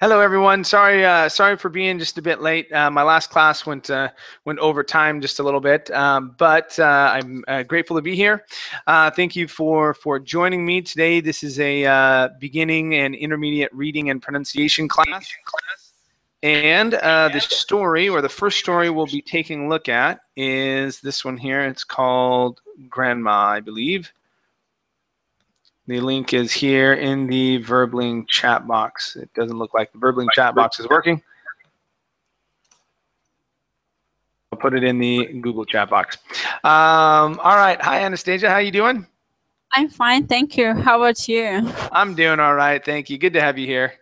Hello, everyone. Sorry, uh, sorry for being just a bit late. Uh, my last class went uh, went over time just a little bit, um, but uh, I'm uh, grateful to be here. Uh, thank you for for joining me today. This is a beginning and intermediate reading and pronunciation class. And the story, or the first story we'll be taking a look at, is this one here. It's called Grandma, I believe. The link is here in the Verbling chat box. It doesn't look like the Verbling chat box is working. I'll put it in the Google chat box. Um, all right. Hi, Anastasia. How you doing? I'm fine, thank you. How about you? I'm doing all right. Thank you. Good to have you here.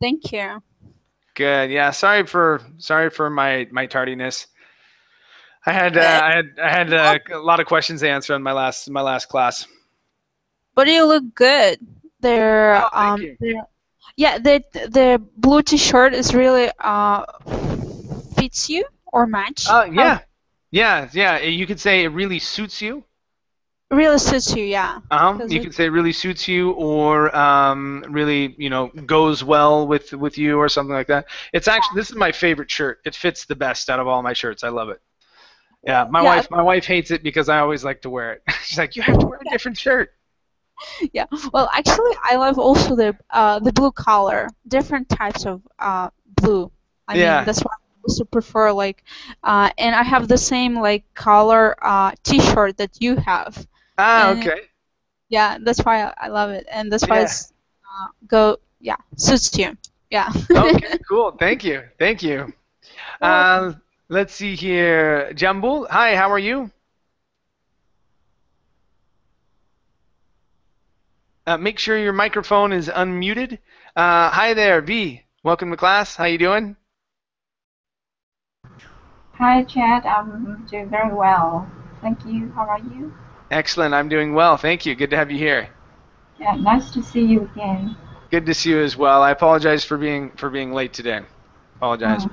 Thank you. Good. Yeah. Sorry for sorry for my my tardiness. I had uh, I had I had uh, a lot of questions to answer in my last my last class. But you look good. They're Oh, um you. they're, yeah, the the blue t-shirt is really uh fits you or match. Oh yeah, yeah, yeah. You could say it really suits you. Really suits you, yeah. Uh-huh. You could say it really suits you, or um, really, you know, goes well with with you, or something like that. It's actually this is my favorite shirt. It fits the best out of all my shirts. I love it. Yeah, my Yeah. wife my wife hates it because I always like to wear it. She's like, you have to wear a different shirt. Yeah. Well, actually, I love also the uh the blue color, different types of uh blue. I Yeah. mean, that's why I also prefer like uh and I have the same like color uh t-shirt that you have. Ah, And- okay. Yeah, that's why I, love it, and that's why Yeah. it's uh, go yeah suits you. Yeah. Okay, cool. Thank you. Thank you. Uh, let's see here. Jambul, hi. How are you? Uh, make sure your microphone is unmuted. Uh, hi there, V. Welcome to class. How you doing? Hi, Chad. I'm doing very well. Thank you. How are you? Excellent. I'm doing well. Thank you. Good to have you here. Yeah, nice to see you again. Good to see you as well. I apologize for being for being late today. Apologize.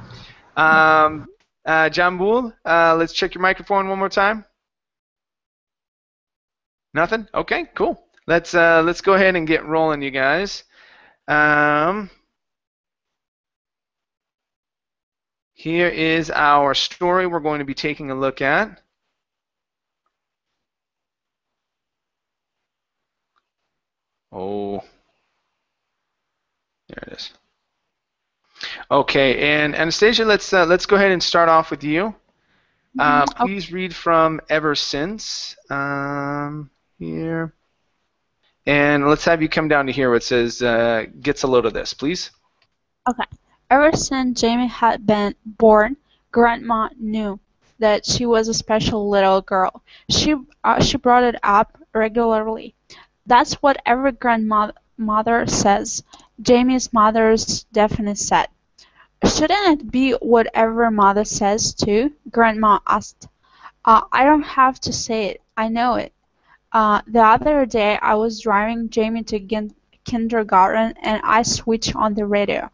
Um, uh, Jambul, uh, let's check your microphone one more time. Nothing. Okay, cool. Let's uh, let's go ahead and get rolling, you guys. Um, here is our story we're going to be taking a look at. Oh, there it is. Okay, and Anastasia, let's uh, let's go ahead and start off with you. Uh, Mhm. please read from Ever Since um, here, and let's have you come down to here where it says uh, "gets a load of this," please. Okay. Ever since Jamie had been born, Grandma knew that she was a special little girl. She uh, she brought it up regularly. That's what every grandmother says. Jamie's mother's definitely said. Shouldn't it be what every mother says too? Grandma asked. Uh, I don't have to say it. I know it. Uh, the other day I was driving Jamie to gin- kindergarten and I switched on the radio.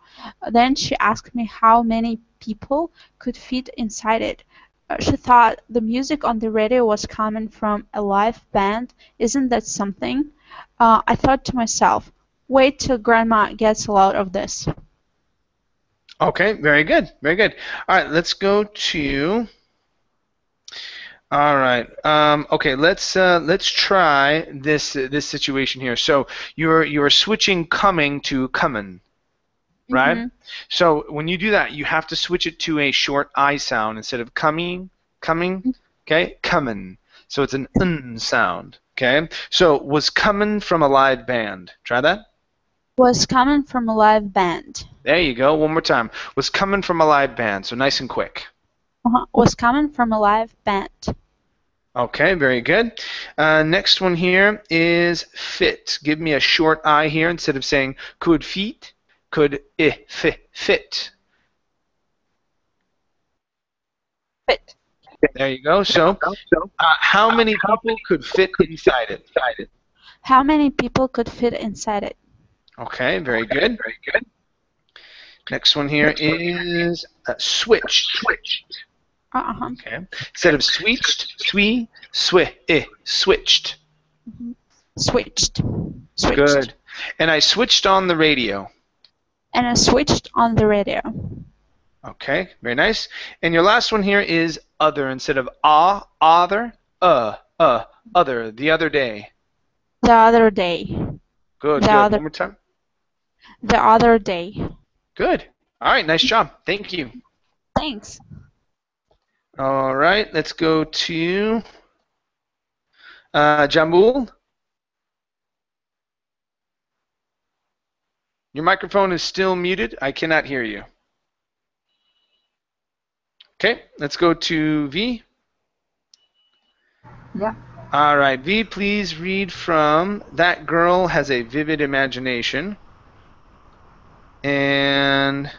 Then she asked me how many people could fit inside it. Uh, she thought the music on the radio was coming from a live band. Isn't that something? Uh, I thought to myself, wait till Grandma gets a load of this. Okay, very good, very good. All right, let's go to. All right. Um, okay, let's uh, let's try this uh, this situation here. So you're you're switching coming to coming, right? Mhm. So when you do that, you have to switch it to a short I sound instead of coming, coming. Okay, coming. So it's an n sound. Okay. So was coming from a live band. Try that. Was coming from a live band. There you go. One more time. Was coming from a live band. So nice and quick. Uh-huh. Was coming from a live band. Okay, very good. Uh, next one here is fit. Give me a short I here instead of saying could feet, could i fit fit. Fit. There you go. So, uh, how many people could fit inside it? How many people could fit inside it? Okay, very good. Very good. Next one here is uh, switch. Switch. Uh-huh. Okay. Instead of switched, swi, swi, i, switched. Switched. Switched. Good. And I switched on the radio. and I switched on the radio. Okay, very nice. And your last one here is other instead of ah, other, uh, uh, other, the other day. The other day. Good, The good. other- One more time. The other day. Good. All right, nice job. Thank you. Thanks. All right, let's go to uh, Jambul. Your microphone is still muted. I cannot hear you. Okay, let's go to V. Yeah. All right, V, please read from That Girl Has a Vivid Imagination. And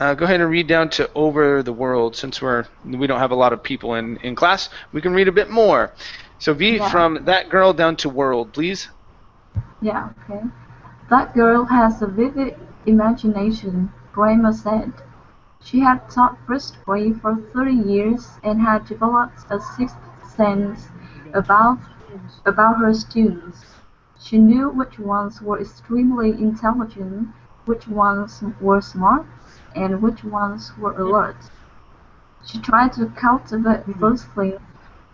uh, go ahead and read down to Over the World since we're we don't have a lot of people in, in class. We can read a bit more. So V Yeah. from That Girl down to World, please. Yeah, okay. That girl has a vivid imagination, Grandma said. She had taught first grade for 30 years and had developed a sixth sense about, about her students. She knew which ones were extremely intelligent, which ones were smart, and which ones were alert. She tried to cultivate closely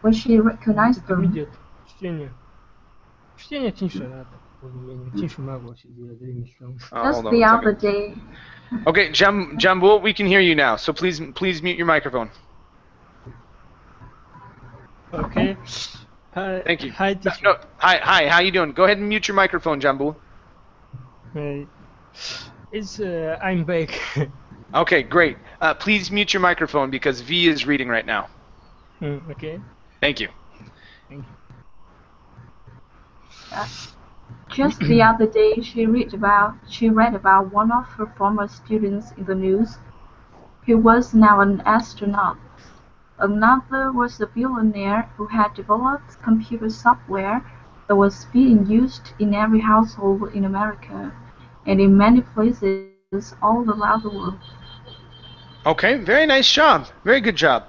when she recognized them. Just the other day. okay, Jam we can hear you now, so please please mute your microphone. Okay. Hi. Thank you. Hi, no, no, hi, hi. How you doing? Go ahead and mute your microphone, Jambu. Hey. It's uh, I'm back. Okay, great. Uh, please mute your microphone because V is reading right now. Hmm, okay. Thank you. just the other day, she read about she read about one of her former students in the news. He was now an astronaut. Another was a billionaire who had developed computer software that was being used in every household in America and in many places all around the world. Okay, very nice job. Very good job.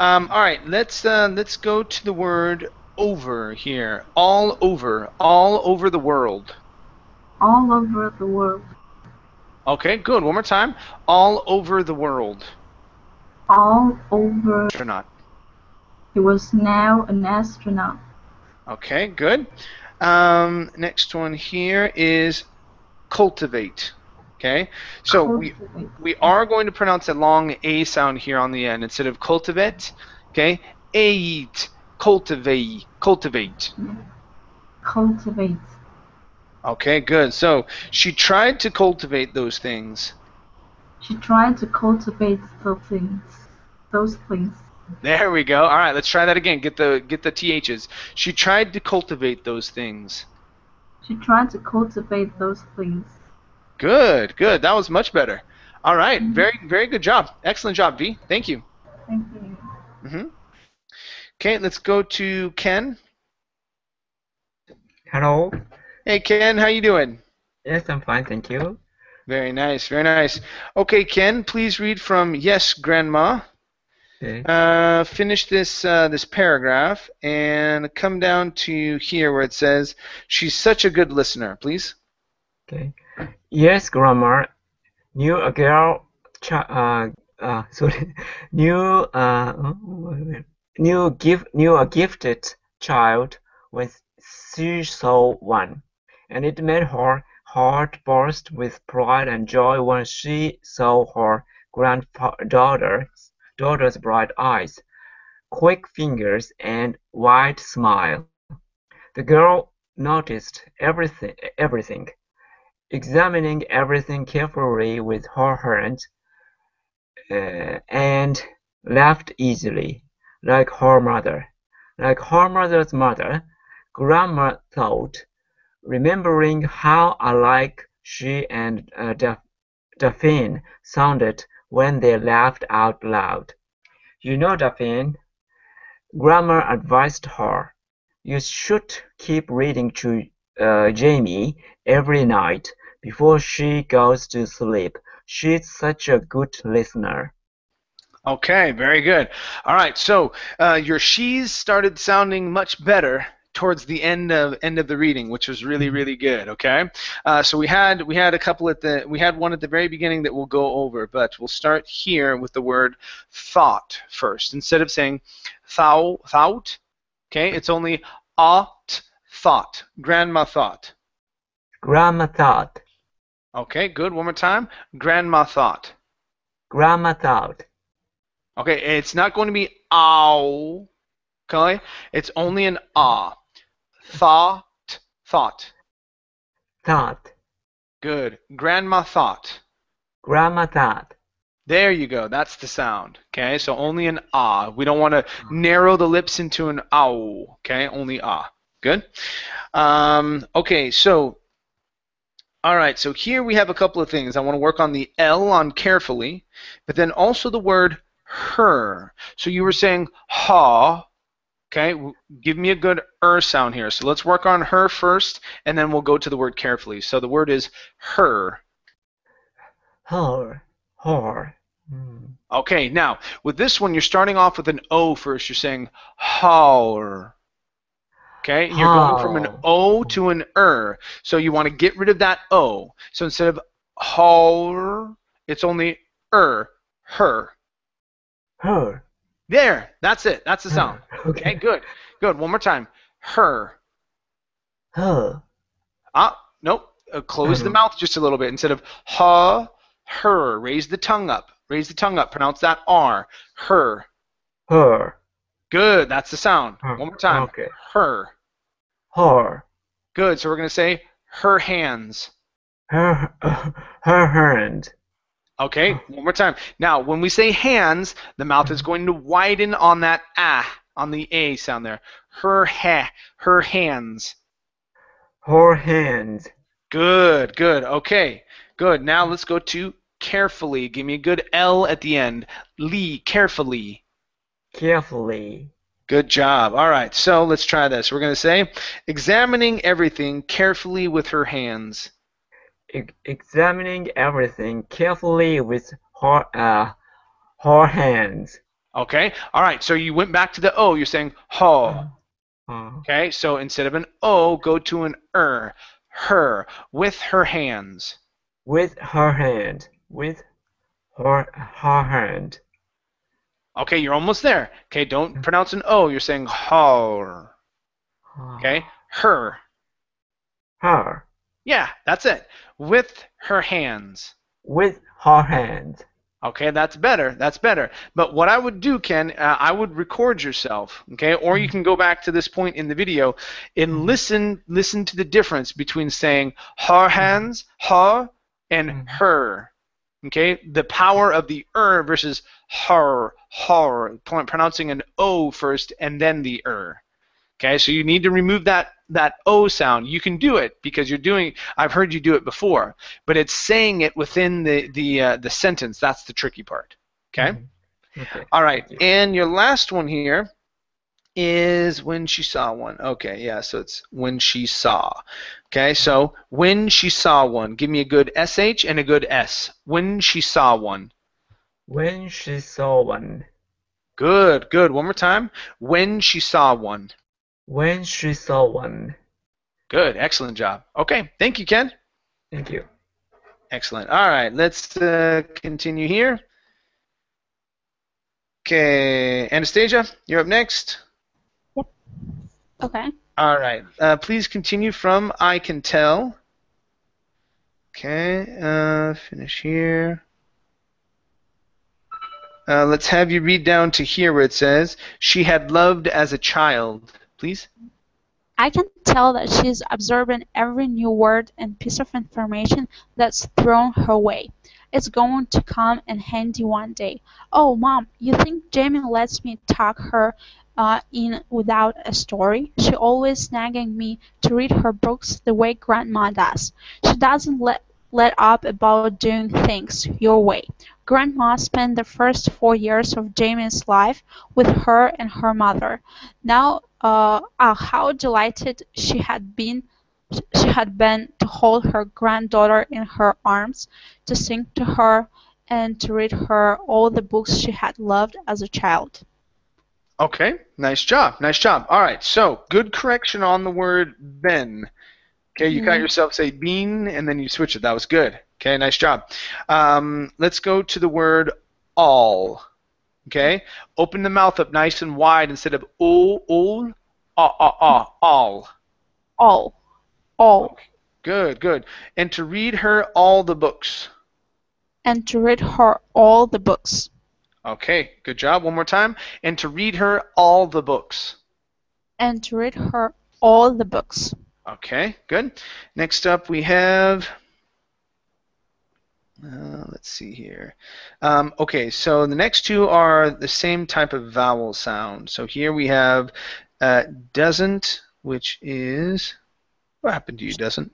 Um, all right, let's uh, let's go to the word over here. All over, all over the world. All over the world. Okay, good. One more time. All over the world. All over. Astronaut. He was now an astronaut. Okay, good. Um, next one here is cultivate. Okay, so uh-huh. we we are going to pronounce a long a sound here on the end instead of cultivate. Okay, ate, cultivate, cultivate. Cultivate. Okay, good. So she tried to cultivate those things. She tried to cultivate those things, those things. There we go. All right, let's try that again. Get the get the ths. She tried to cultivate those things. She tried to cultivate those things. Good, good. That was much better. All right, Mhm. very very good job. Excellent job, V. Thank you. Thank you. hmm Okay, let's go to Ken. Hello. Hey Ken, how you doing? Yes, I'm fine, thank you. Very nice, very nice. Okay, Ken, please read from Yes, Grandma. Okay. Uh, finish this uh, this paragraph and come down to here where it says she's such a good listener. Please. Okay. Yes, grandma. Knew a girl. Chi- uh, uh, sorry. Knew uh, knew give knew a gifted child when she saw one, and it made her heart burst with pride and joy when she saw her granddaughter's daughter's bright eyes, quick fingers, and wide smile. The girl noticed everything everything examining everything carefully with her hands, uh, and laughed easily, like her mother. Like her mother's mother, Grandma thought, remembering how alike she and uh, Daphne sounded when they laughed out loud. You know, Daphne, Grandma advised her, you should keep reading to uh, Jamie every night before she goes to sleep. She's such a good listener. Okay, very good. All right, so uh, your she's started sounding much better towards the end of end of the reading, which was really really good. Okay, uh, so we had we had a couple at the we had one at the very beginning that we'll go over, but we'll start here with the word thought first. Instead of saying thou thought, okay, it's only ought thought. Grandma thought. Grandma thought. Okay, good. One more time. Grandma thought. Grandma thought. Okay, it's not going to be ow. Okay, it's only an ah. Thought, thought. Thought. Good. Grandma thought. Grandma thought. There you go. That's the sound. Okay, so only an ah. We don't want to narrow the lips into an ow. Okay, only ah. Good. Um, okay, so all right, so here we have a couple of things. I want to work on the L on carefully, but then also the word her. So you were saying ha. Okay, give me a good er sound here. So let's work on her first, and then we'll go to the word carefully. So the word is her. Her. Her. Mm. Okay, now with this one, you're starting off with an O first. You're saying hour. Okay, you're going from an O to an er. So you want to get rid of that O. So instead of hour, it's only er, her. Her. There, that's it. That's the sound. Her. Okay, good, good. One more time. Her. Her. Ah, nope. Uh, close the Mhm. mouth just a little bit. Instead of ha, her. Raise the tongue up. Raise the tongue up. Pronounce that R. Her. Her. Good. That's the sound. Her. One more time. Okay. Her. Her. Good. So we're going to say her hands. Her. Her hand. Okay, one more time. Now, when we say hands, the mouth is going to widen on that ah, on the a sound there. Her ha, her hands. Her hand. Good, good. Okay, good. Now let's go to carefully. Give me a good L at the end. Lee, carefully. Carefully. Good job. All right, so let's try this. We're going to say examining everything carefully with her hands. E- examining everything carefully with her, uh, her hands. Okay, all right, so you went back to the O. You're saying ho. Uh, Okay, so instead of an O, go to an er. Her, with her hands. with her hand. With her, her hand. Okay, you're almost there. Okay, don't pronounce an O. You're saying her. Okay, her. Her. Yeah, that's it. With her hands. With her hands. Okay, that's better. That's better. But what I would do, Ken, uh, I would record yourself. Okay, or you mm-hmm. can go back to this point in the video and mm-hmm. listen. Listen to the difference between saying her mm-hmm. hands, her, and her. Okay, the power of the er versus her, pro- pronouncing an o first and then the er. Okay, so you need to remove that that o sound. You can do it because you're doing. I've heard you do it before, but it's saying it within the the uh, the sentence. That's the tricky part. Okay. Mhm. Okay. All right, and your last one here is when she saw one. Okay, yeah, so it's when she saw. Okay, so when she saw one. Give me a good sh and a good s. When she saw one. When she saw one. Good, good. One more time. When she saw one. When she saw one. Good, excellent job. Okay, thank you, Ken. Thank you. Excellent. All right, let's uh, continue here. Okay, Anastasia, you're up next. Okay. All right. Uh, please continue from I can tell. Okay. Uh, finish here. Uh, let's have you read down to here where it says she had loved as a child. Please. I can tell that she's absorbing every new word and piece of information that's thrown her way. It's going to come in handy one day. Oh, Mom, you think Jamie lets me talk her uh, in without a story? She always nagging me to read her books the way Grandma does. She doesn't let let up about doing things your way. Grandma spent the first four years of Jamie's life with her and her mother. Now, uh, ah, how delighted she had been she had been to hold her granddaughter in her arms, to sing to her, and to read her all the books she had loved as a child. Okay, nice job, nice job. All right, so good correction on the word ben. Okay, you caught Mhm. yourself say bean and then you switch it. That was good. Okay, nice job. Um, let's go to the word all. Okay, open the mouth up nice and wide instead of all, all, ah, ah, ah, all. All. All. Good, good. And to read her all the books. And to read her all the books. Okay, good job. One more time. And to read her all the books. And to read her all the books. Okay, good. Next up we have. Uh, let's see here. Um, okay, so the next two are the same type of vowel sound. So here we have uh, doesn't, which is. What happened to you, doesn't?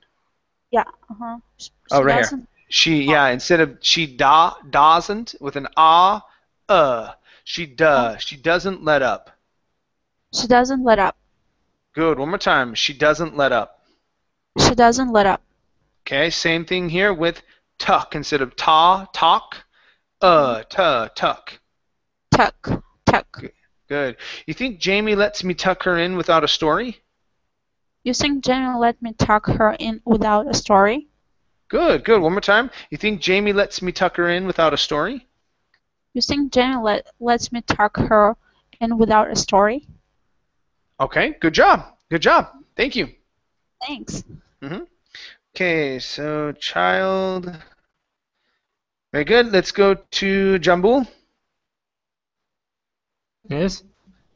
Yeah, Uh-huh. She Oh, right here. doesn't- She, yeah, instead of she da, doesn't with an ah, uh. She does. She doesn't let up. She doesn't let up. Good. One more time. She doesn't let up. She doesn't let up. Okay, same thing here with tuck instead of ta, talk, uh, ta, tuck. Tuck. Tuck. Good. You think Jamie lets me tuck her in without a story? You think Jamie let me tuck her in without a story? Good, good. One more time. You think Jamie lets me tuck her in without a story? You think Jamie let, lets me tuck her in without a story? Okay, good job. Good job. Thank you. Thanks. Okay, so child. Very good. Let's go to Jambul. Yes.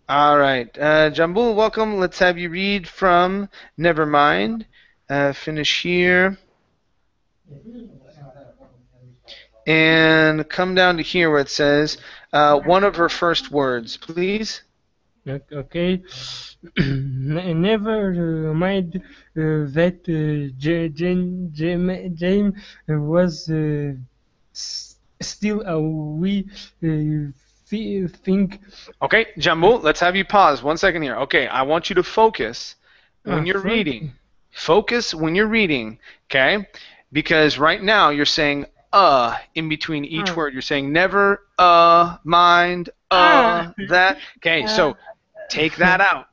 All right, uh, Jambul, welcome. Let's have you read from Nevermind. Uh, finish here. And come down to here where it says uh, one of her first words, please. Okay. Never uh, mind uh, that uh, J- Jane, Jane, Jane was uh, s- still a wee uh, thi- think. Okay, Jambul, let's have you pause one second here. Okay, I want you to focus when Ah, you're fo- reading. Focus when you're reading, okay? Because right now you're saying uh in between each word. You're saying never, uh, mind, uh, that. Okay, so take that out.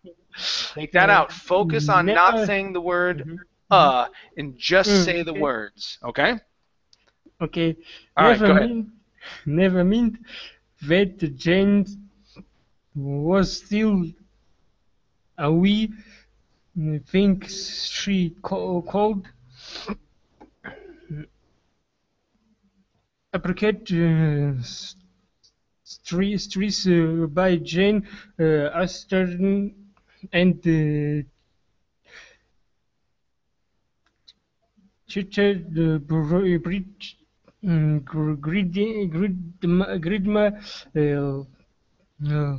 Take that out. Focus on not saying the word Mhm. uh and just Mm, say the words, okay? Okay. All right, never go ahead. meant, never meant that Jane was still a wee thing she called apricot uh, streets uh, by Jane uh, Austen and Richard uh, Br- Bridge Grid- Gridma uh, uh,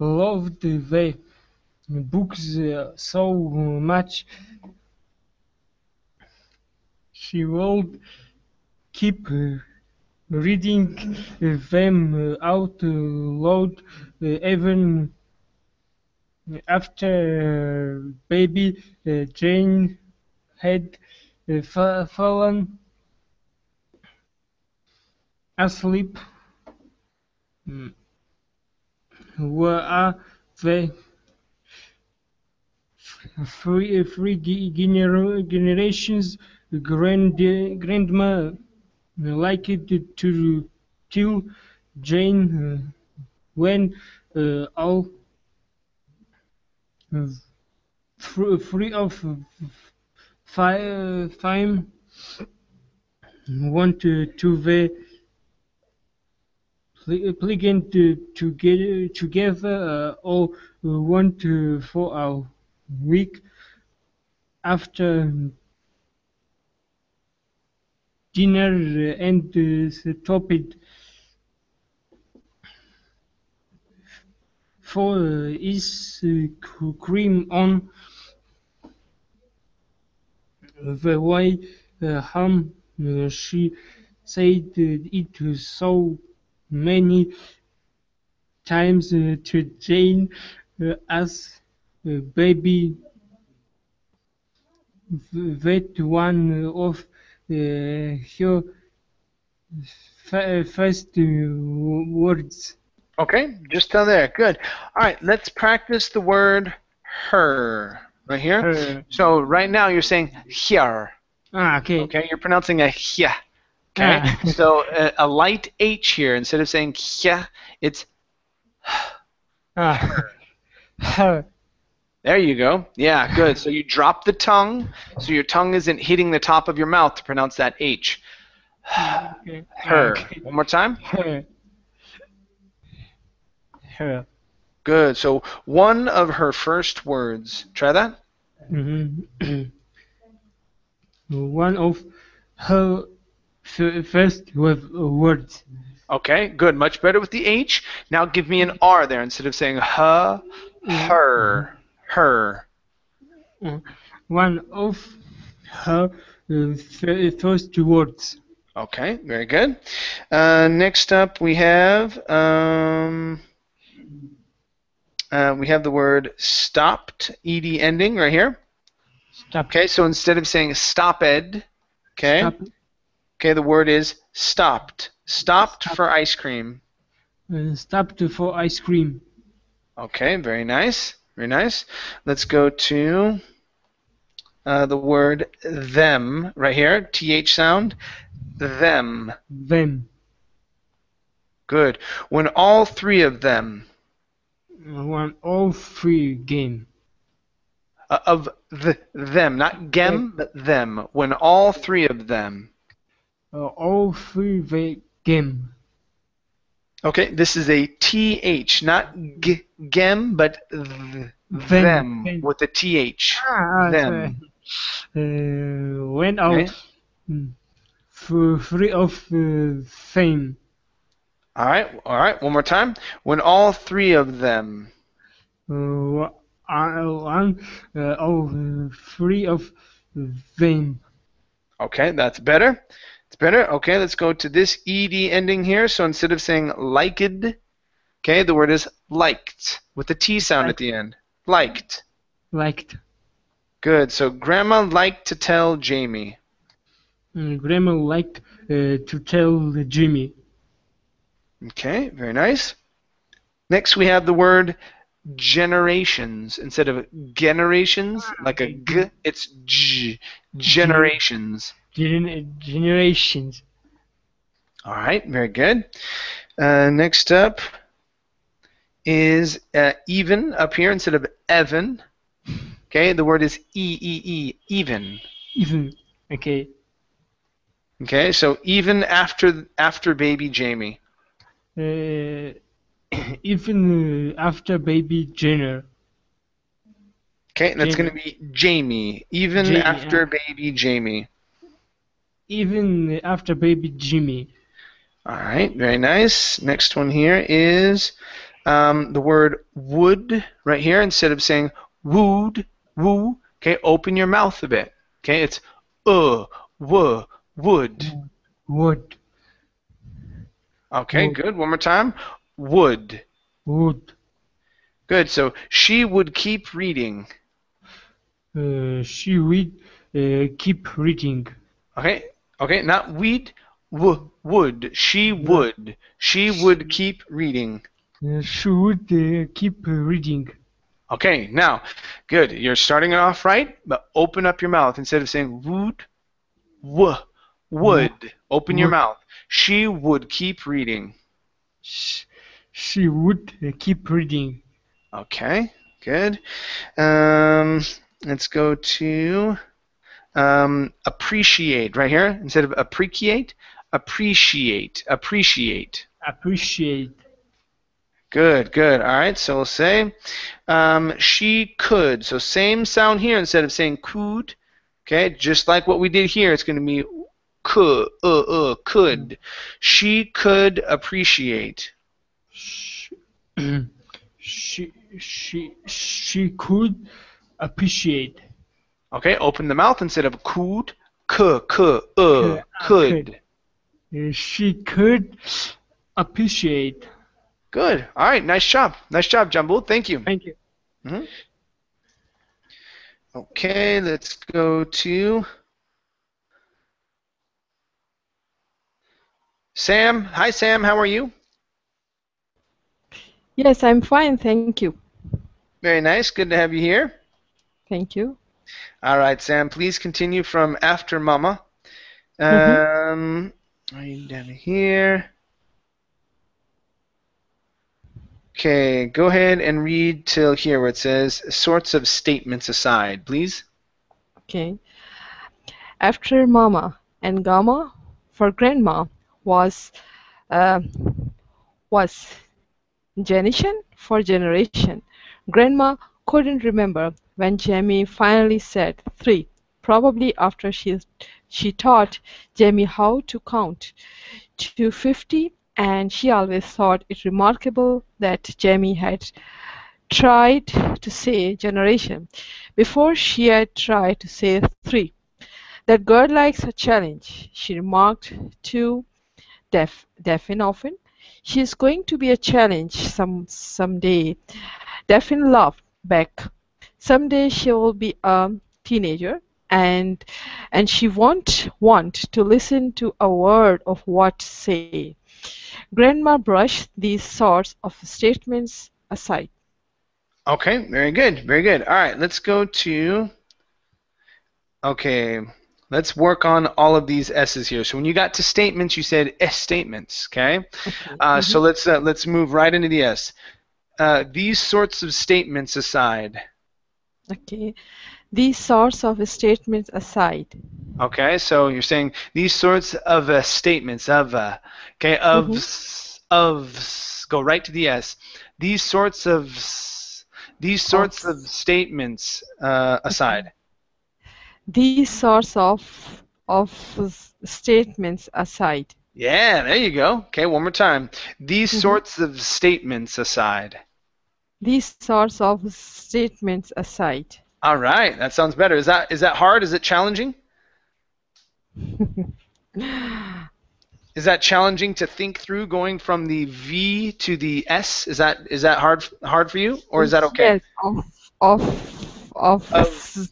loved the books uh, so much. She would keep reading them out loud uh, even after baby uh, Jane had uh, fallen asleep. Where are the three, three generations grand, grandma liked to tell Jane uh, when uh, all uh, free of time want to, to the pl- plugin to, to get together uh, or want to for a week after dinner uh, and uh, top it. For uh, is cream on the way ham uh, she said it so many times to Jane as a baby that one of uh, her f- first uh, words Okay, just down there. Good. All right, let's practice the word her right here. Her. So right now you're saying here. Ah, okay. Okay, you're pronouncing a hya. Okay, Ah. so a, a light H here instead of saying hya, it's Ah. Her. There. You go. Yeah, good. So you drop the tongue, so your tongue isn't hitting the top of your mouth to pronounce that H. Her. One more time. Her. Her. Good. So one of her first words. Try that. Mhm. One of her first words. Okay, good. Much better with the H. Now give me an R there instead of saying huh, her, her. One of her uh, first words. Okay, very good. Uh, next up, we have um, uh, we have the word stopped, ed ending right here. Stop. Okay, so instead of saying stopped, okay, Stop. okay, the word is stopped. Stopped for ice cream. Uh, stopped for ice cream. Okay, very nice, very nice. Let's go to uh, the word them right here, th sound. Them. Them. Good. When all three of them One all three game. uh, of the, them, not gem, but them. When all three of them. Uh, all three the game. Okay, this is a th, not g- gem, but th- them, Them. with a th. Ah, Them. sorry. Uh, when all Okay. mm, f- three of uh, fame. All right, all right. One more time. When all three of them. Uh, one uh, all uh, three of them. Okay, that's better. It's better. Okay, let's go to this ed ending here. So instead of saying liked, okay, the word is liked with the t sound at the end. Liked. Liked. Good. So grandma liked to tell Jamie. Uh, Grandma liked uh, to tell Jimmy. Okay, very nice. Next we have the word generations instead of generations like a g. It's g. Generations. Gen- generations. All right, very good. Uh, next up is uh, even up here instead of Evan. Okay, the word is e e e even. Even. Okay. Okay, so even after after baby Jamie. Uh, even after baby Jenner. Okay, that's going to be Jamie. Even Jamie, after baby Jamie. Even after baby Jimmy. All right, very nice. Next one here is um, the word would right here. Instead of saying wooed, woo, okay, open your mouth a bit. Okay, it's uh, w, would. Would. Okay, Would. good. One more time. Would. Would. Good. So she would keep reading. Uh, she would uh, keep reading. Okay. Okay. Not we'd. W- would. She would. She would keep reading. Uh, she would uh, keep reading. Okay. Now, good. You're starting it off right, but open up your mouth instead of saying would. W. Would. Open your mouth. She would keep reading. Sh- she would uh, keep reading. Okay. Good. Um, let's go to um, appreciate right here instead of appreciate. Appreciate. Appreciate. Appreciate. Good, good. All right, so we'll say um, she could. So same sound here instead of saying could. Okay, just like what we did here, it's going to be could, uh, uh, could. She could appreciate. Sh- she she she could appreciate. Okay, open the mouth instead of could, could, could, uh, could. Uh, she could appreciate. Good. All right, nice job. Nice job, Jumbo. Thank you. Thank you. Okay, let's go to Sam. Hi, Sam. How are you? Yes, I'm fine, thank you. Very nice. Good to have you here. Thank you. All right, Sam. Please continue from after Mama. Mhm. Um, right down here. Okay, go ahead and read till here where it says sorts of statements aside, please. Okay. After Mama and Gamma for Grandma was uh, was generation for generation. Grandma couldn't remember when Jamie finally said three, probably after she she taught Jamie how to count to fifty, and she always thought it remarkable that Jamie had tried to say generation before she had tried to say three. That girl likes a challenge, she remarked to Def, Daphne often. She's going to be a challenge some someday. Daphne laughed back. Someday she will be a teenager and and she won't want to listen to a word of what say. Grandma brushed these sorts of statements aside. Okay, very good, very good. All right, let's go to. Okay, let's work on all of these S's here. So when you got to statements, you said S statements. Okay, uh, so let's uh, let's move right into the S. Uh, these sorts of statements aside. Okay. These sorts of statements aside. Okay, so you're saying these sorts of uh, statements of uh, okay of Mhm. of go right to the S. These sorts of these sorts of statements uh, aside. These sorts of of statements aside. Yeah, there you go. Okay, one more time. These Mhm. sorts of statements aside. These sorts of statements aside. All right, that sounds better. Is that is that hard? Is it challenging? Is that challenging to think through going from the V to the S? Is that is that hard hard for you, or is that okay? Yes, of of of oh. Of-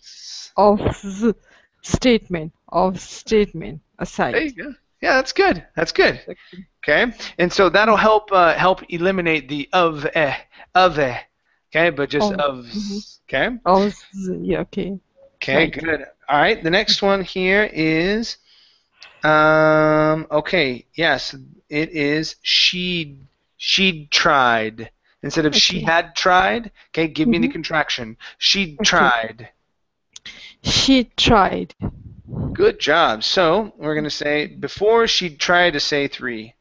of s- statement of statement aside. There you go. Yeah, that's good. That's good. Okay, and so that'll help uh, help eliminate the of eh of eh. Okay, but just Oh, of. mhm. Okay. Of yeah, okay. Okay, Right. good. All right, the next one here is, um, okay, yes, it is she she tried instead of she had tried. Okay, give me the Mhm. contraction. She Okay. tried. She tried. Good job. So we're gonna say before she'd tried to say three.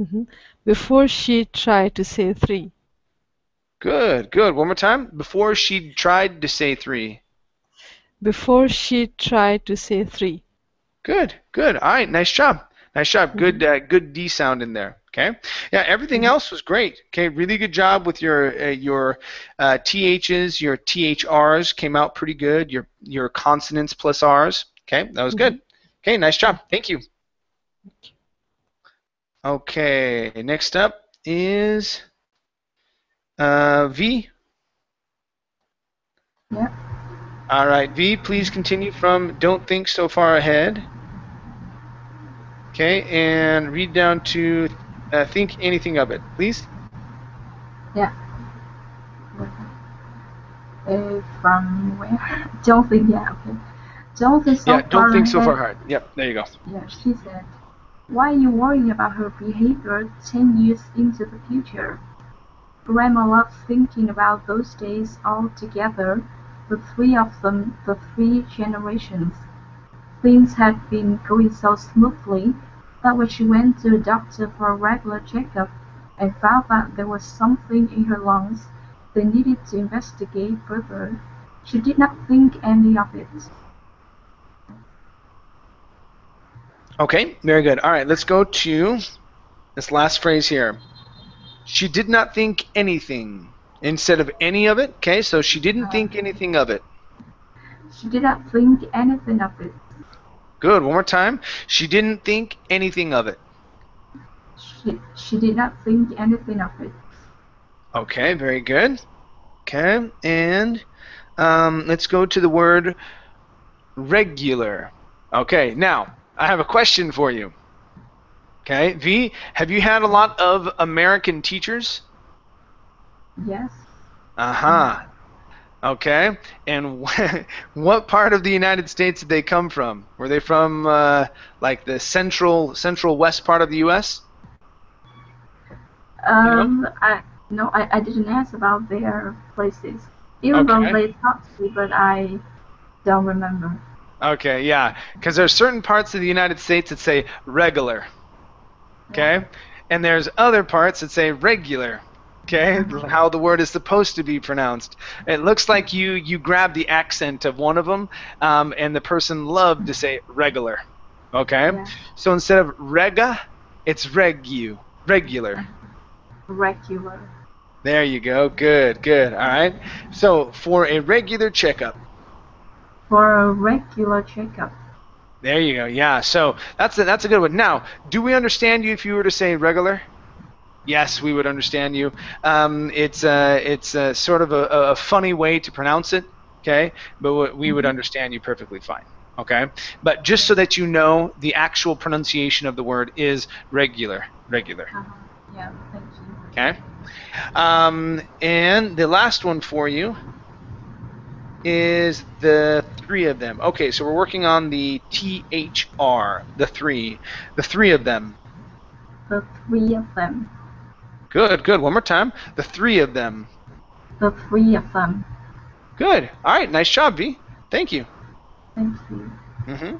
Mhm. Before she tried to say three. Good, good. One more time. Before she tried to say three. Before she tried to say three. Good, good. All right, nice job. Nice job. Good, uh, good D sound in there. Okay. Yeah, everything else was great. Okay, really good job with your uh, your uh, THs, your THRs came out pretty good. Your your consonants plus Rs. Okay, that was good. Okay, nice job. Thank you. Okay, next up is uh, V. Yeah. All right, V, please continue from don't think so far ahead. Okay, and read down to uh, think anything of it, please. Yeah. Uh, from where? Don't think. Yeah. Okay. Don't think so yeah, far don't think so ahead. far hard. Yep, there you go. Yeah, she said. Why are you worrying about her behavior ten years into the future? Grandma loved thinking about those days all together, the three of them, the three generations. Things had been going so smoothly that when she went to the doctor for a regular checkup and found that there was something in her lungs they needed to investigate further, she did not think any of it. Okay, very good. All right, let's go to this last phrase here. She did not think anything instead of any of it. Okay, so she didn't think anything of it. She did not think anything of it. Good. One more time. She didn't think anything of it. She, she did not think anything of it. Okay, very good. Okay, and um, let's go to the word regular. Okay, now I have a question for you. Okay, V, have you had a lot of American teachers? Yes. Uh huh. Okay. And wh- what part of the United States did they come from? Were they from uh, like the central central west part of the U.S.? Um, I no, I, I didn't ask about their places. Even though Okay. they talked to me, but I don't remember. Okay, yeah, because there's certain parts of the United States that say regular, okay, and there's other parts that say regular, okay, how the word is supposed to be pronounced. It looks like you you grab the accent of one of them, um, and the person loved to say regular, okay. Yeah. So instead of rega, it's regu, regular. Regular. There you go. Good, good. All right. So for a regular checkup. For a regular checkup. There you go. Yeah. So that's a, that's a good one. Now, do we understand you if you were to say regular? Yes, we would understand you. Um, it's uh, it's uh, sort of a, a funny way to pronounce it. Okay, but we would understand you perfectly fine. Okay, but just so that you know, the actual pronunciation of the word is regular. Regular. Uh-huh. Yeah, thank you. Okay. Um, and the last one for you is the three of them. Okay, so we're working on the THR, the three. The three of them. The three of them. Good, good. One more time. The three of them. The three of them. Good. All right, nice job, V. Thank you. Thank you. hmm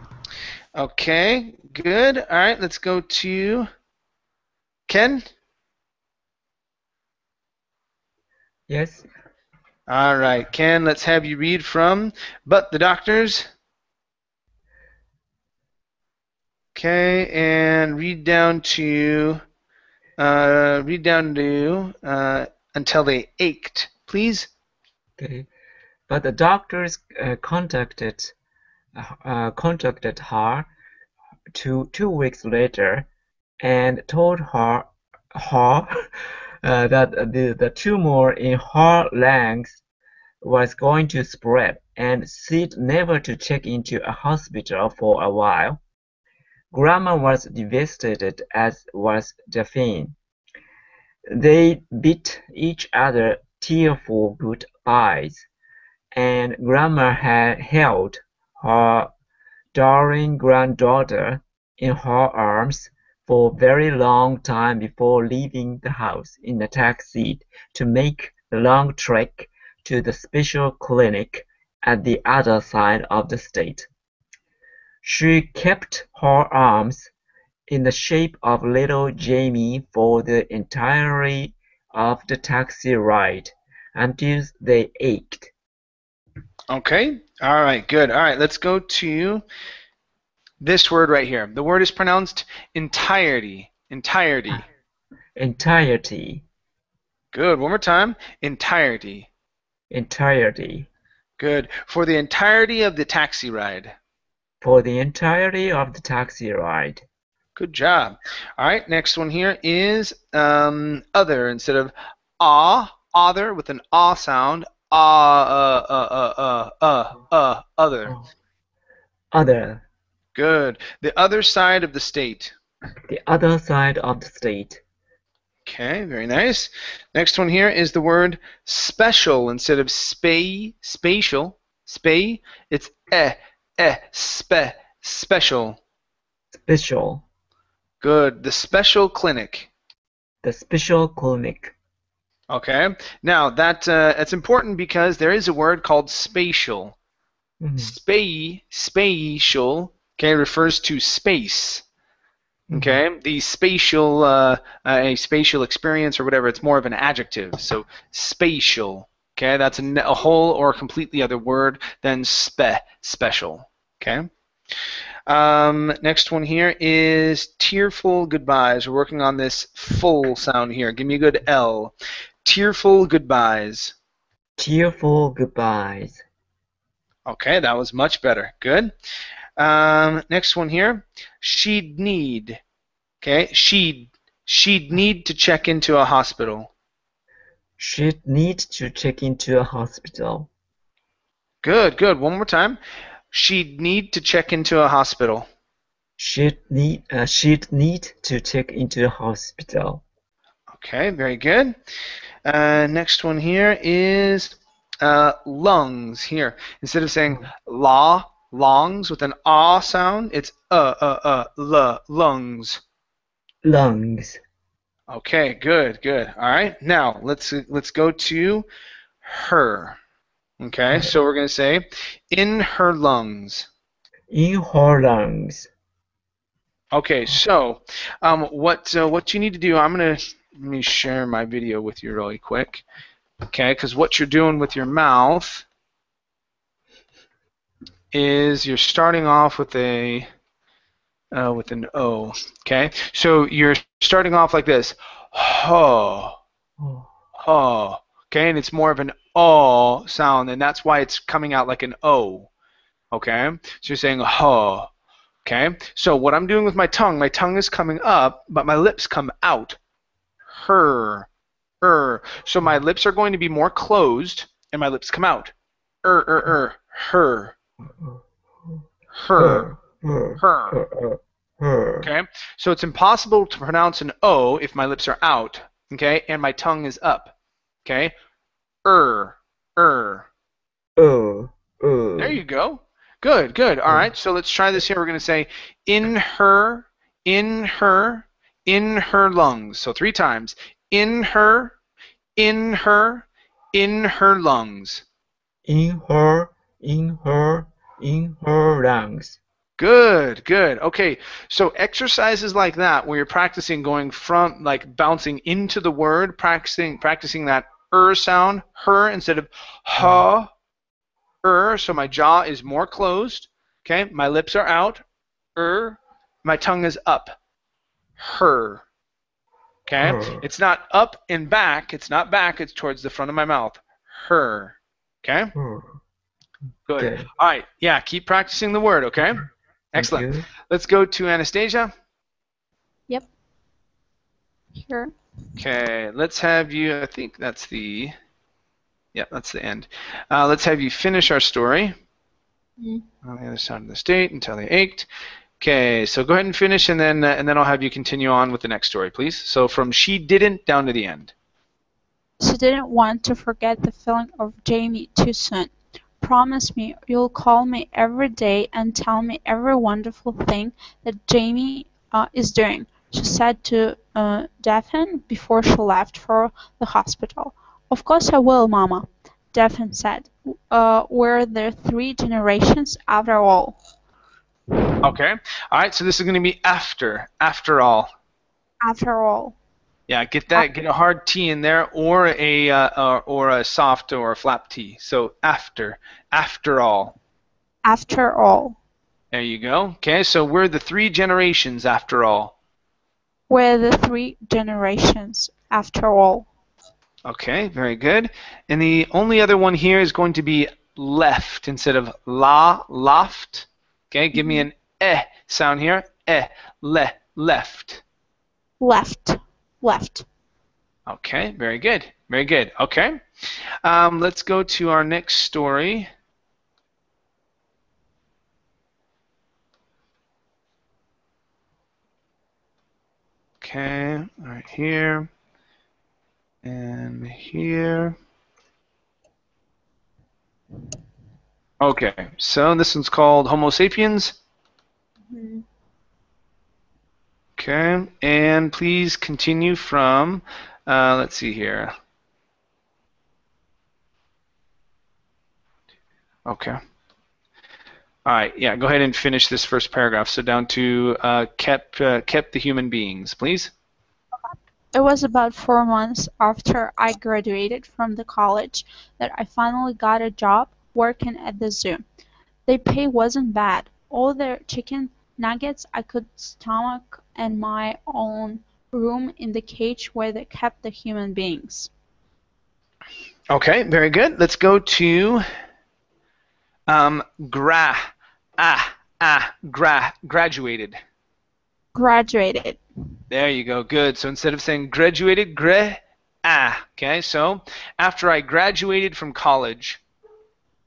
Okay, good. All right, let's go to Ken. Yes. All right, Ken, let's have you read from But the Doctors. Okay, and read down to uh, read down to uh, until they ached, please. Okay. But the doctors uh, contacted uh, contacted her two two weeks later and told her her uh, that the, the tumor in her lungs was going to spread and said never to check into a hospital for a while. Grandma was devastated as was Daphne. They bid each other tearful goodbyes, and Grandma had held her darling granddaughter in her arms for a very long time before leaving the house in a taxi to make the long trek to the special clinic at the other side of the state. She kept her arms in the shape of little Jamie for the entirety of the taxi ride until they ached. Okay. All right. Good. All right. Let's go to this word right here. The word is pronounced entirety. Entirety. Entirety, Good. One more time. Entirety. entirety, Good. For the entirety of the taxi ride. for the entirety of the taxi ride. Good job. All right. Next one here is um, other instead of ah. Other with an ah sound. Ah. Uh. Uh. Uh. Uh. Uh. uh other. Other, Good. The other side of the state. the other side of the state. Okay, very nice. Next one here is the word special instead of spay, spatial, spay. It's eh, eh, spe, special. Special, Good. The special clinic. the special clinic. Okay. Now that uh, it's important because there is a word called spatial. Mhm. Spay, spatial. Okay, refers to space. Okay, the spatial, uh, a spatial experience or whatever. It's more of an adjective. So spatial. Okay, that's a whole or a completely other word than spe, special. Okay. Um, next one here is tearful goodbyes. We're working on this full sound here. Give me a good L. Tearful goodbyes. Tearful goodbyes. Okay, that was much better. Good. Um, next one here. She'd need. Okay, she'd she'd need to check into a hospital. She'd need to check into a hospital. Good, good. One more time. She'd need to check into a hospital. She'd need uh, she'd need to check into a hospital. Okay, very good. Uh, next one here is uh, lungs. Here, instead of saying la, longs with an ah sound, it's uh, uh, uh, l, lungs. lungs, Okay, good, good. All right, now let's let's go to her. Okay, so we're gonna say in her lungs. in her lungs, Okay, so um, what uh, what you need to do? I'm gonna let me share my video with you really quick. Okay, because what you're doing with your mouth is you're starting off with a uh, with an O. Okay, so you're starting off like this. Ho, ho. Okay, and it's more of an O sound, and that's why it's coming out like an O. Okay, so you're saying ho. Okay, so what I'm doing with my tongue, my tongue is coming up, but my lips come out. Her, er. So my lips are going to be more closed, and my lips come out. Er, er, er. Her, her, her, Okay, so it's impossible to pronounce an O if my lips are out. Okay, and my tongue is up. Okay, er, er. uh, uh, There you go. Good, good. All right, so let's try this here. We're going to say in her, in her, in her lungs. So three times. In her, in her, in her lungs. in her, in her, in her lungs. Good, good. Okay, so exercises like that where you're practicing going from like bouncing into the word, practicing practicing that er sound, her instead of ha, er. So my jaw is more closed. Okay, my lips are out. Er, my tongue is up. Her. Okay, Her. it's not up and back. It's not back. It's towards the front of my mouth. Her. Okay, Her. Good. Okay. All right, yeah. Keep practicing the word. Okay. Thank Excellent. you. Let's go to Anastasia. Yep. Here. Okay, let's have you. I think that's the. Yeah, that's the end. Uh, let's have you finish our story. Mm. On the other side of the state until they ached. Okay, so go ahead and finish, and then uh, and then I'll have you continue on with the next story, please. So from she didn't down to the end. She didn't want to forget the feeling of Jamie too soon. Promise me you'll call me every day and tell me every wonderful thing that Jamie uh, is doing, she said to uh, Daphne before she left for the hospital. Of course I will, Mama, Daphne said. Uh, we're the three generations after all. Okay. All right. So this is going to be after. After all. After all. Yeah. Get that. Get a hard T in there, or a uh, or, or a soft or a flap T. So after. After all. After all. There you go. Okay. So we're the three generations after all. We're the three generations after all. Okay, very good. And the only other one here is going to be left instead of la, loft. Okay, give me an eh sound here. Eh, le, left. Left. Left. Okay, very good. Very good. Okay. Um, let's go to our next story. Okay, right here. And here. Okay, so this one's called Homo sapiens. Mhm. Okay, and please continue from, uh, let's see here. Okay. All right, yeah, go ahead and finish this first paragraph. So down to uh, kept, uh, kept the human beings, please. It was about four months after I graduated from the college that I finally got a job working at the zoo. The pay wasn't bad. All the chicken nuggets I could stomach and my own room in the cage where they kept the human beings. Okay, very good. Let's go to um, gra, ah, ah, gra, graduated. Graduated. There you go. Good. So instead of saying graduated, gre, ah. Okay. So after I graduated from college.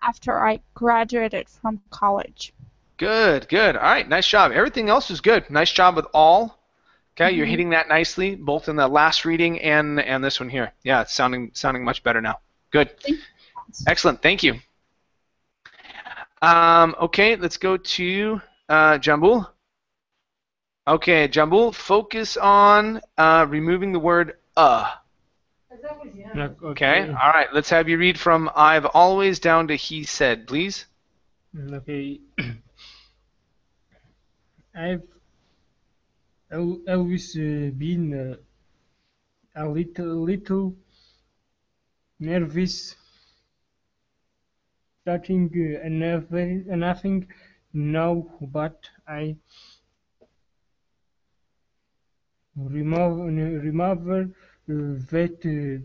After I graduated from college. Good. Good. All right. Nice job. Everything else is good. Nice job with all. Okay, you're hitting that nicely, both in the last reading and and this one here. Yeah, it's sounding sounding much better now. Good. Excellent. Thank you. Um, okay, let's go to uh, Jambul. Okay, Jambul, focus on uh, removing the word uh. Okay. Okay. All right. Let's have you read from I've always down to he said, please. Okay. I've always uh, been uh, a little, little nervous, starting uh, nothing, nothing now, but I remember, remember uh, that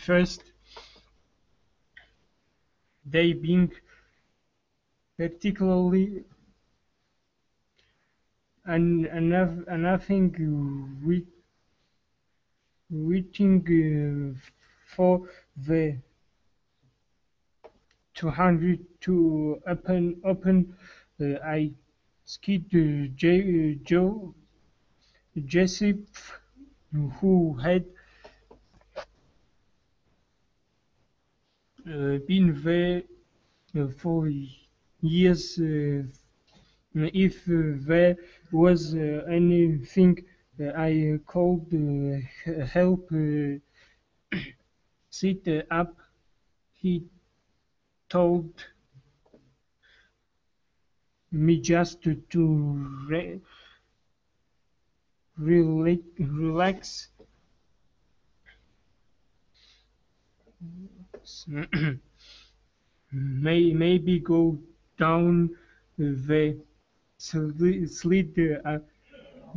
first day being particularly and enough nothing with waiting uh, for the 200 to open open uh, I skid uh, J, uh, Joe Jessup who had uh, been there uh, for years uh, if there was uh, anything I could uh, help uh, set up, he told me just to, to re- rela- relax. May, maybe go down the slid uh,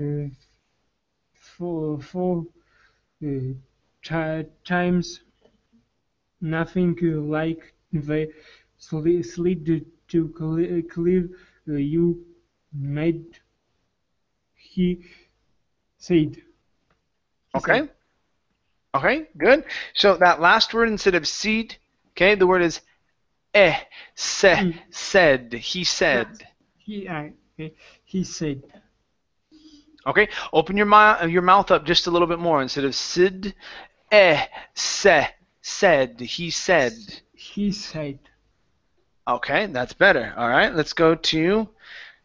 uh, four, four uh, times. Nothing like the sli- slid to cle- clear uh, you made. He said. Okay. said. Okay. Good. So that last word instead of seed, okay, the word is eh, se, Mm. said. He said. He, uh, he said. Okay. Open your mouth your mouth up just a little bit more instead of sid, eh, se, said. He said. He said. Okay, that's better. All right, let's go to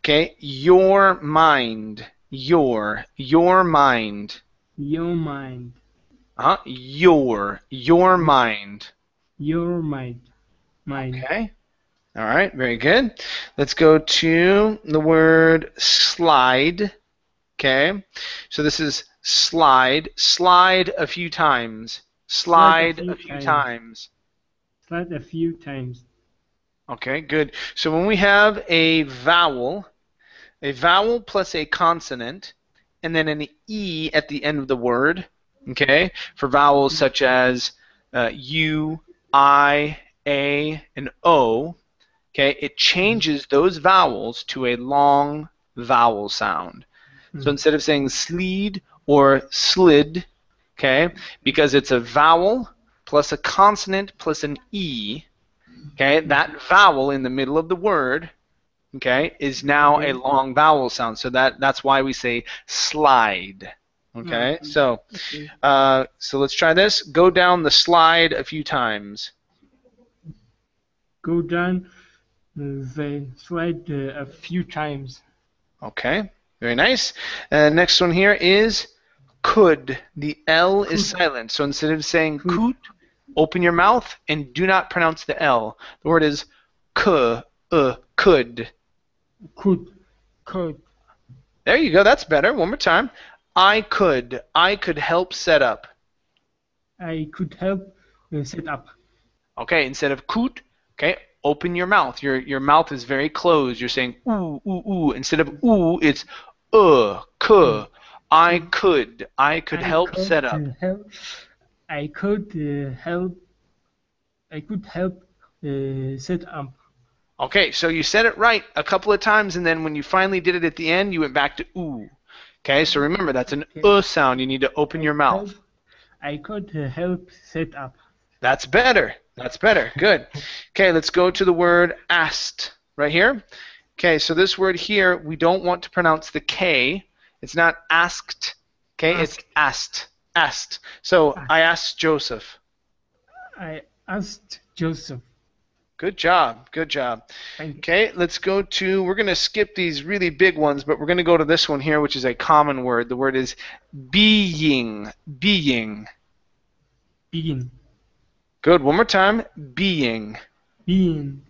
okay, your mind. Your your mind. Your mind. Uh, your your mind. Your mind. Mind. Okay. All right, very good. Let's go to the word slide. Okay. So this is slide. Slide a few times. Slide, few a few times. times. Slide a few times. Okay, good. So when we have a vowel, a vowel plus a consonant, and then an E at the end of the word, okay, for vowels such as uh, U, I, A, and O, okay, it changes those vowels to a long vowel sound. So Mhm. instead of saying sleed or slid, okay, because it's a vowel plus a consonant plus an E, okay, that vowel in the middle of the word, okay, is now a long vowel sound. So that that's why we say slide. Okay, Mhm. so uh, so let's try this. Go down the slide a few times. Go down the slide uh, a few times. Okay, very nice. Uh, next one here is could. The L is silent. So instead of saying Could. could, open your mouth and do not pronounce the L. The word is ku, uh, could. Could. Could. There you go. That's better. One more time. I could. I could help set up. I could help uh, set up. Okay, instead of could, okay, open your mouth. Your your mouth is very closed. You're saying ooh ooh ooh. Instead of ooh, it's uh ku. I could. I could I help could, set up. uh, help. I could uh, help. I could help uh, set up. Okay, so you said it right a couple of times, and then when you finally did it at the end, you went back to ooh. Okay, so remember that's an Okay. uh sound. You need to open your mouth. Help. I could uh, help set up. That's better. That's better. Good. Okay, let's go to the word asked right here. Okay, so this word here, we don't want to pronounce the K. It's not asked. Okay, it's asked. Asked. So I asked Joseph. I asked Joseph. Good job. Good job. Okay, let's go to. We're going to skip these really big ones, but we're going to go to this one here, which is a common word. The word is being. Being. Begin. Good. One more time. Being. Being.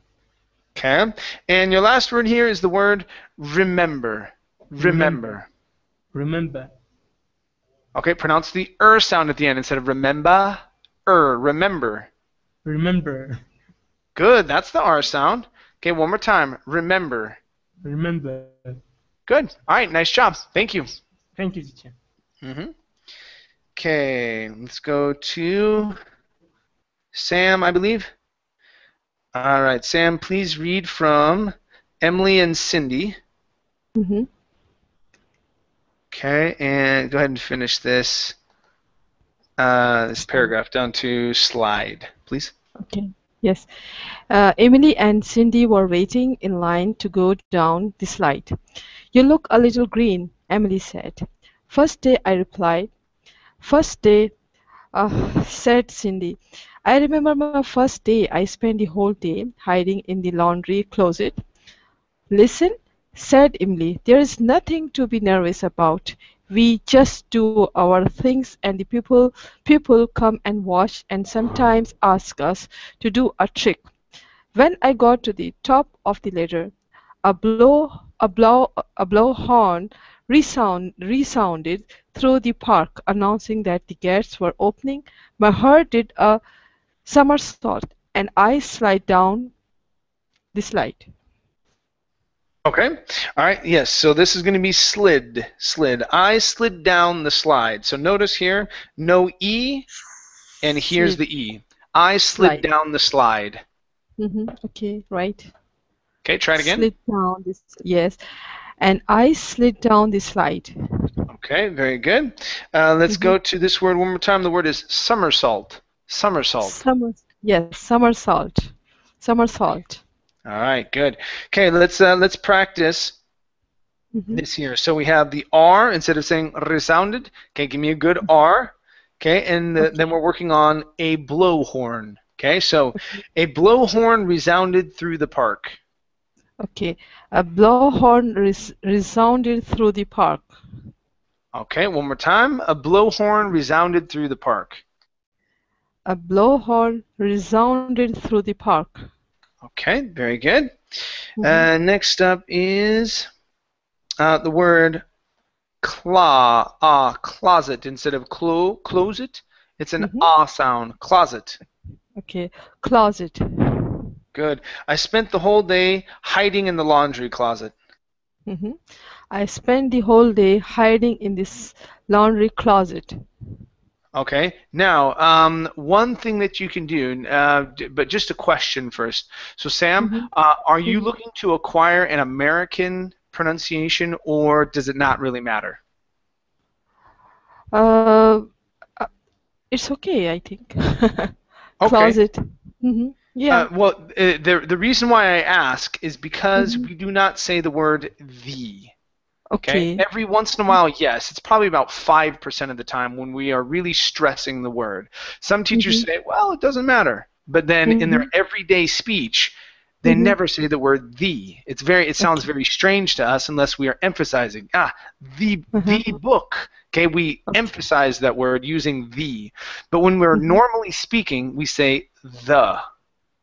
Okay. And your last word here is the word remember. Remember. Remember. Okay, pronounce the er sound at the end instead of remember. Er. Remember. Remember. Good. That's the R sound. Okay, one more time. Remember. Remember. Good. All right. Nice job. Thank you. Thank you, teacher. Mm-hmm. Okay, let's go to Sam, I believe. All right, Sam, please read from Emily and Cindy. hmm Okay, and go ahead and finish this uh, this paragraph down to slide, please. Okay. Yes. Uh, Emily and Cindy were waiting in line to go down the slide. You look a little green, Emily said. First day, I replied. First day, uh, said Cindy. I remember my first day. I spent the whole day hiding in the laundry closet. Listen, said Emily, there is nothing to be nervous about. We just do our things and the people people come and watch and sometimes ask us to do a trick. When I got to the top of the ladder, a blow a blow a blow horn resound, resounded through the park announcing that the gates were opening. My heart did a somersault and I slide down the slide. Okay. All right. Yes. So this is going to be slid. Slid. I slid down the slide. So notice here, no E, and here's Slid. the E. I slid Slide. down the slide. hmm Okay, right. Okay. Try it again. Slid down this yes, and I slid down the slide. Okay. Very good. Uh, let's Mm-hmm. go to this word one more time. The word is somersault. Somersault. Summer yes, somersault, somersault. All right. Good. Okay. Let's uh, let's practice Mhm. this here. So we have the R instead of saying resounded. Okay. Give me a good R. Okay. And the, then we're working on a blowhorn. Okay. So a blowhorn resounded through the park. Okay, a blowhorn res resounded through the park. Okay, one more time. A blowhorn resounded through the park. A blowhorn resounded through the park. Okay, very good. Mhm. Uh, next up is uh, the word claw, ah, closet instead of clo- closet. It's an Mhm. ah sound. Closet. Okay, closet. Good. I spent the whole day hiding in the laundry closet. hmm I spent the whole day hiding in this laundry closet. Okay. Now, um, one thing that you can do, uh, d- but just a question first. So, Sam, Mhm. uh, are you Mhm. looking to acquire an American pronunciation, or does it not really matter? Uh, uh, it's okay, I think. Okay. Closet. hmm Yeah. Uh, well, uh, the the reason why I ask is because Mhm. we do not say the word the. Okay. okay. Every once in a while, yes, it's probably about five percent of the time when we are really stressing the word. Some teachers Mhm. say, "Well, it doesn't matter," but then in their everyday speech, they Mhm. never say the word the. It's very. It sounds very strange to us unless we are emphasizing ah the the Uh-huh. book. Okay, we Okay. emphasize that word using the, but when we're Mhm. normally speaking, we say the.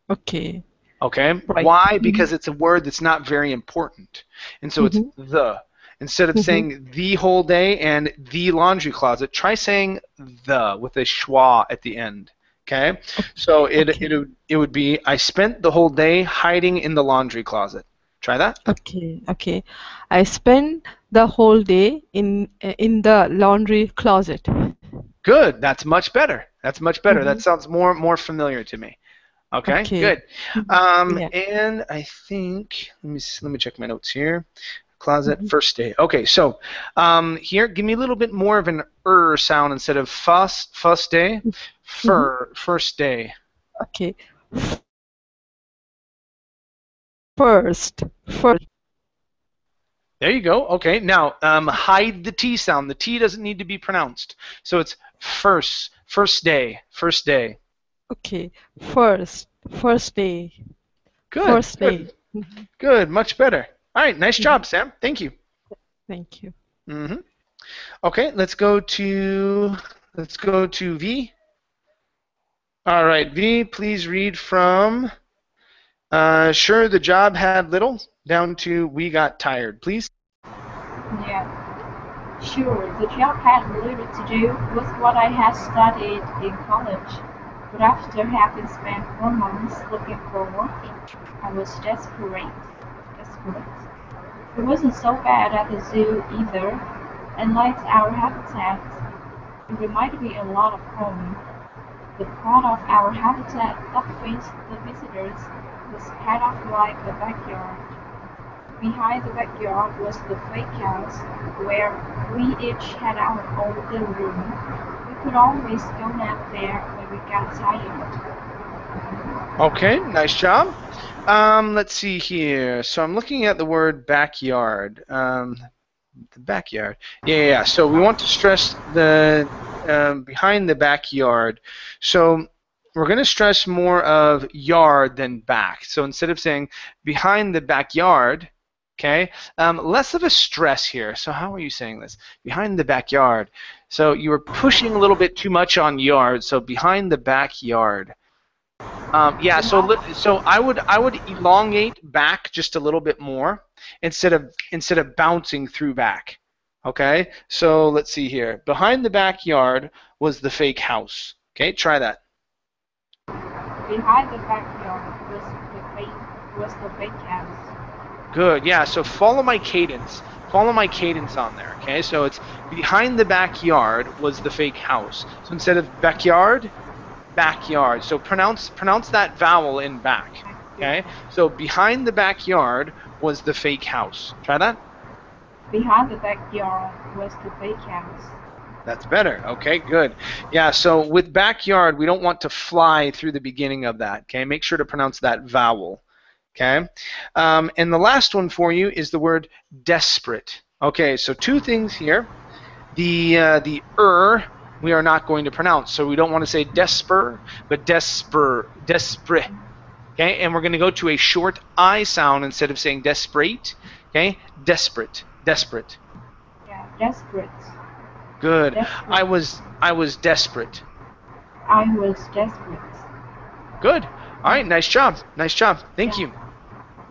Okay. Okay. Right. Why? Because it's a word that's not very important, and so it's the. Instead of Mhm. saying the whole day and the laundry closet, try saying the with a schwa at the end. Okay. So it Okay. it would it would be I spent the whole day hiding in the laundry closet. Try that. Okay. Okay. I spent the whole day in in the laundry closet. Good. That's much better. That's much better. That Mhm. sounds more more familiar to me. Okay. Okay. Good. Um, Yeah. and I think let me let me check my notes here. Closet Mhm. first day. Okay, so um, here, give me a little bit more of an er sound instead of fuss fuss day. Mm-hmm. Fur first day. Okay. First. First. There you go. Okay. Now, um, hide the T sound. The T doesn't need to be pronounced. So it's first, first day, first day. Okay. First. First day. Good. First good, day. Mhm. Good. Much better. All right. Nice job, Sam. Thank you. Thank you. hmm Okay. Let's go to let's go to V. All right, V. Please read from. Uh, sure, the job had little down to we got tired. Please. Yeah. Sure, the job had little to do with what I had studied in college, but after having spent four months looking for work, I was desperate. It wasn't so bad at the zoo either, and like our habitat, it reminded me a lot of home. The part of our habitat that faced the visitors was kind of like a backyard. Behind the backyard was the fake house, where we each had our own little room. We could always go nap there when we got tired. Okay, nice job. Um, let's see here. So I'm looking at the word backyard. Um, the backyard. Yeah, yeah. So we want to stress the um, behind the backyard. So we're going to stress more of yard than back. So instead of saying behind the backyard, okay, um, less of a stress here. So how are you saying this? Behind the backyard. So you were pushing a little bit too much on yard. So behind the backyard. Um, yeah, so so I would I would elongate back just a little bit more instead of instead of bouncing through back. Okay, so let's see here. Behind the backyard was the fake house. Okay, try that. Behind the backyard was the fake was the fake house. Good. Yeah. So follow my cadence. Follow my cadence on there. Okay. So it's behind the backyard was the fake house. So instead of backyard, backyard. So pronounce pronounce that vowel in back. Okay. So behind the backyard was the fake house. Try that. Behind the backyard was the fake house. That's better. Okay, good. Yeah, so with backyard, we don't want to fly through the beginning of that. Okay, make sure to pronounce that vowel. Okay, um, and the last one for you is the word desperate. Okay, so two things here. The uh, the er we are not going to pronounce, so we don't want to say desper, but desper, desperate. Okay, and we're going to go to a short I sound instead of saying desperate. Okay, desperate, desperate. Yeah, desperate. Good. Desperate. I was I was desperate. I was desperate. Good. All right. Nice job. Nice job. Thank you.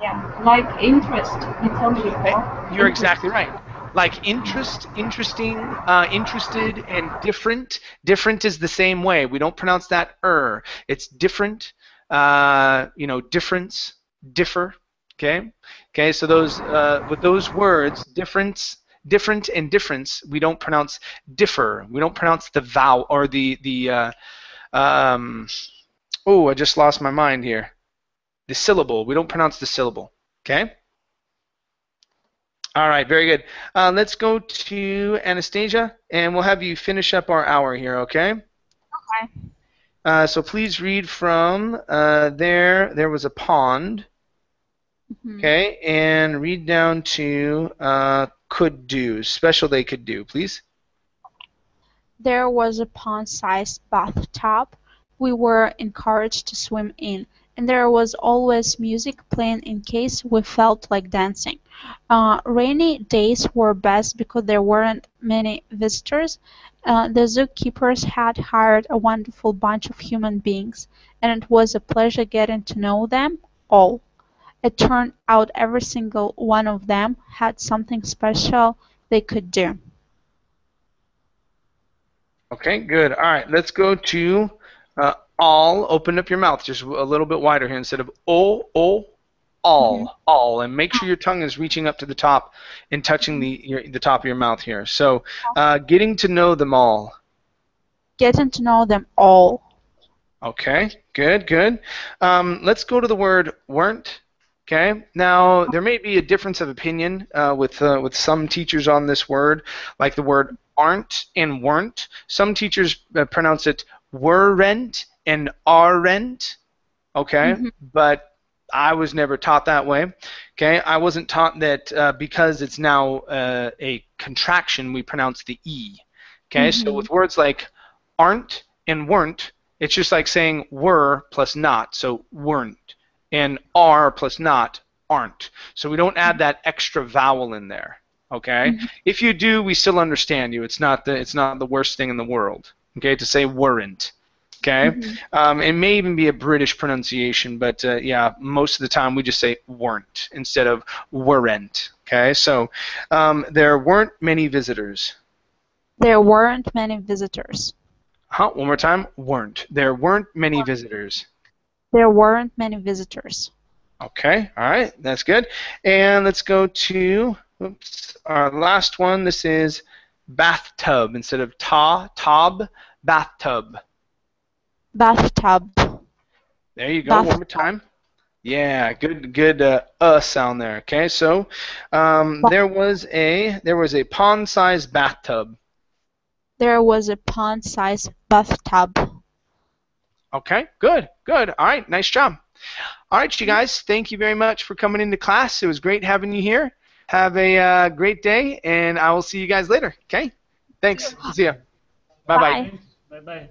Yeah, like interest. You told me before. You're Interest. exactly right. Like interest, interesting, uh, interested, and different. Different is the same way. We don't pronounce that er. It's different. Uh, you know, difference, differ. Okay. Okay. So those uh, with those words, difference, different, and difference, we don't pronounce differ. We don't pronounce the vowel or the the. Uh, um, oh, I just lost my mind here. The syllable. We don't pronounce the syllable. Okay. All right, very good. Uh, let's go to Anastasia, and we'll have you finish up our hour here, okay? Okay. Uh, so please read from uh, there. There was a pond, Mhm. okay, and read down to uh, could do. Special they could do, please. There was a pond-sized bathtub we were encouraged to swim in, and there was always music playing in case we felt like dancing. Uh, rainy days were best because there weren't many visitors. Uh, the zookeepers had hired a wonderful bunch of human beings, and it was a pleasure getting to know them all. It turned out every single one of them had something special they could do. Okay, good. All right, let's go to uh, all. Open up your mouth just a little bit wider here instead of oh, oh, all, all, and make sure your tongue is reaching up to the top and touching the your, the top of your mouth here. So, uh, getting to know them all. Getting to know them all. Okay, good, good. Um, let's go to the word weren't. Okay. Now there may be a difference of opinion uh, with uh, with some teachers on this word, like the word aren't and weren't. Some teachers uh, pronounce it weren't and aren't. Okay, Mhm. but I was never taught that way. Okay, I wasn't taught that uh, because it's now uh, a contraction, we pronounce the E. Okay, so Mhm. with words like aren't and weren't, it's just like saying were plus not, so weren't, and are plus not, aren't. So we don't add that extra vowel in there. Okay, Mhm. if you do, we still understand you. It's not the it's not the worst thing in the world. Okay, to say weren't. Okay, Mhm. um, it may even be a British pronunciation, but uh, yeah, most of the time we just say weren't instead of weren't. Okay, so um, there weren't many visitors. There weren't many visitors. Huh? One more time. Weren't. There weren't many visitors. There weren't many visitors. Okay, all right, that's good. And let's go to oops, our last one. This is bathtub instead of ta, tob, bathtub. Bathtub. There you go. One more time. Yeah, good, good uh, uh sound there. Okay, so um, there was a there was a pond-sized bathtub. There was a pond-sized bathtub. Okay, good, good. All right, nice job. All right, you guys, thank you very much for coming into class. It was great having you here. Have a uh, great day, and I will see you guys later. Okay, thanks. See ya. Bye bye. Bye. Bye bye.